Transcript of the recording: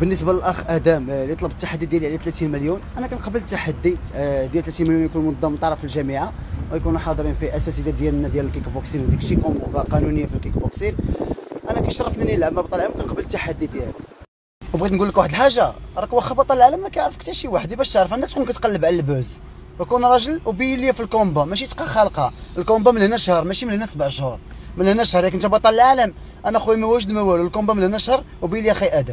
بالنسبة للأخ آدم آه، اللي طلب التحدي ديالي على 30 مليون أنا كنقبل التحدي آه، ديال 30 مليون يكون منظم من طرف الجامعة ويكونوا حاضرين فيه أساتذة ديالنا ديال ال kick-boxing وداك الشيء قانونية في ال kick-boxing أنا كيشرفني نلعب مع بطل العالم كنقبل التحدي ديالي وبغيت نقول لك واحد الحاجة راك واخا بطل العالم ما كيعرفك حتى شي واحد باش تعرف عندك تكون كتقلب على ال buzz. وكون راجل وبين لي في ال combat ماشي تبقى خالقة. ال combat من هنا شهر ماشي من هنا سبع شهور. من هنا شهر ياك أنت بطل العالم. أنا خويا ما واجد ما والو الكومبا من هنا شهر وبين لي أخي آدم.